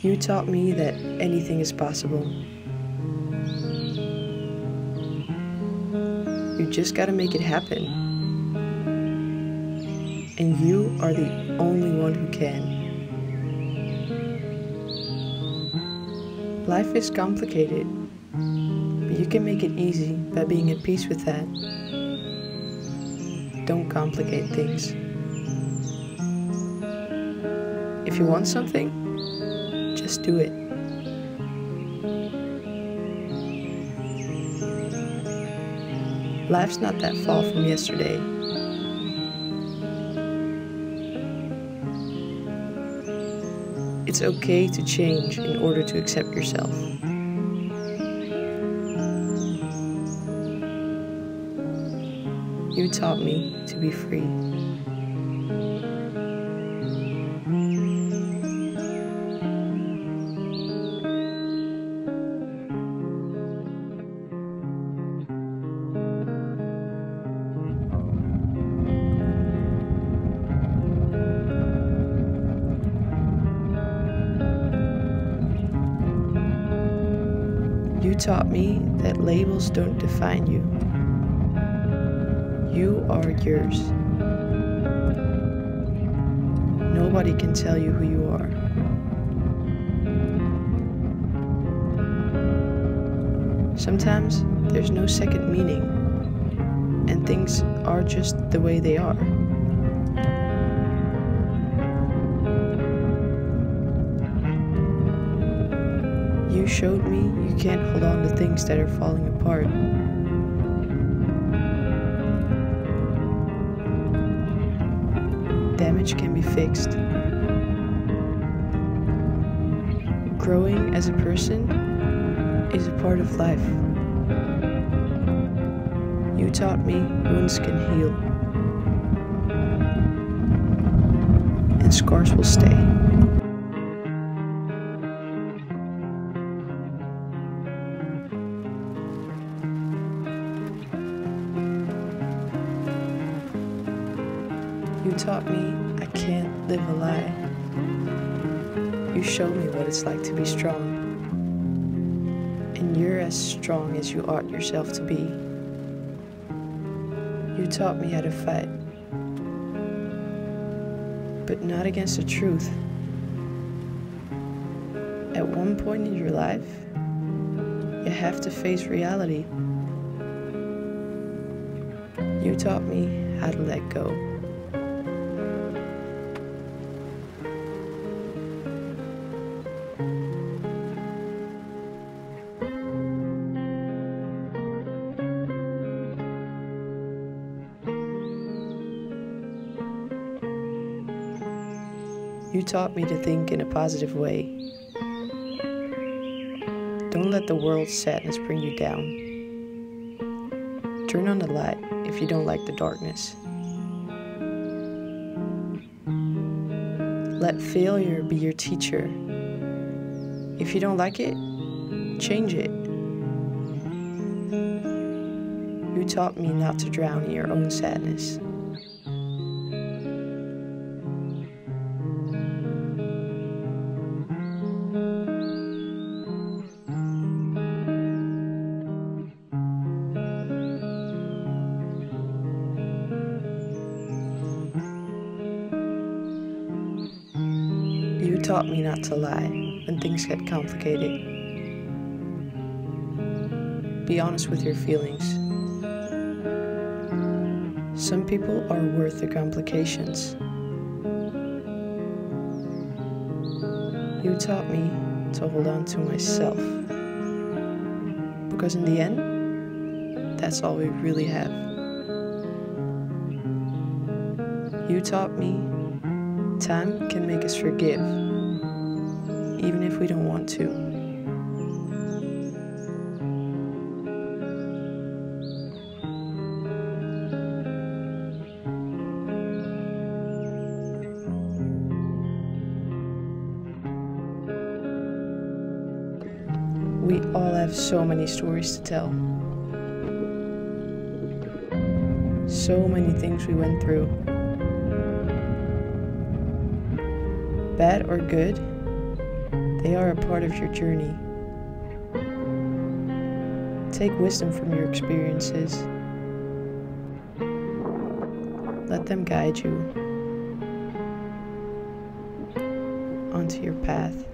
You taught me that anything is possible. You just gotta make it happen. And you are the only one who can. Life is complicated, but you can make it easy by being at peace with that. Don't complicate things. If you want something, just do it. Life's not that far from yesterday. It's okay to change in order to accept yourself. You taught me to be free. Taught me that labels don't define you. You are yours. Nobody can tell you who you are. Sometimes there's no second meaning, and things are just the way they are. Showed me you can't hold on to things that are falling apart. Damage can be fixed. Growing as a person is a part of life. You taught me wounds can heal, and scars will stay. You taught me I can't live a lie. You showed me what it's like to be strong. And you're as strong as you ought yourself to be. You taught me how to fight. But not against the truth. At one point in your life, you have to face reality. You taught me how to let go. You taught me to think in a positive way. Don't let the world's sadness bring you down. Turn on the light if you don't like the darkness. Let failure be your teacher. If you don't like it, change it. You taught me not to drown in your own sadness. Taught me not to lie when things get complicated. Be honest with your feelings. Some people are worth the complications. You taught me to hold on to myself. Because in the end, that's all we really have. You taught me time can make us forgive, even if we don't want to. We all have so many stories to tell. So many things we went through. Bad or good, They are a part of your journey. Take wisdom from your experiences. Let them guide you onto your path.